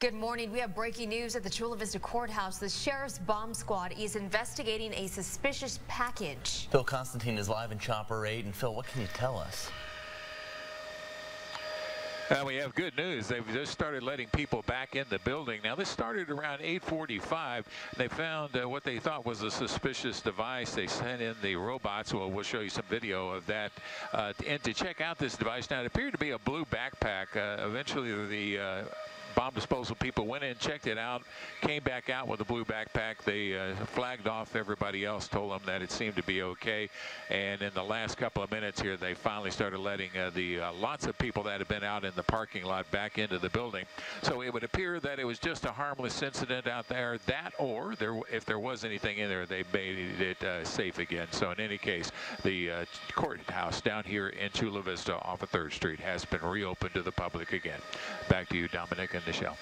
Good morning. We have breaking news at the Chula Vista Courthouse. The Sheriff's Bomb Squad is investigating a suspicious package. Phil Konstantin is live in Chopper 8. And Phil, what can you tell us? Uh, we have good news. They've just started letting people back in the building. Now, this started around 845. They found uh, what they thought was a suspicious device. They sent in the robots. Well, we'll show you some video of that. Uh, and to check out this device, now it appeared to be a blue backpack. Uh, eventually, the uh, bomb disposal people went in, checked it out, came back out with a blue backpack. They uh, flagged off everybody else, told them that it seemed to be okay. And in the last couple of minutes here, they finally started letting uh, the uh, lots of people that had been out in the parking lot back into the building. So it would appear that it was just a harmless incident out there. That or there, if there was anything in there, they made it uh, safe again. So in any case, the uh, courthouse down here in Chula Vista off of 3rd Street has been reopened to the public again. Back to you, Dominic and Nichelle.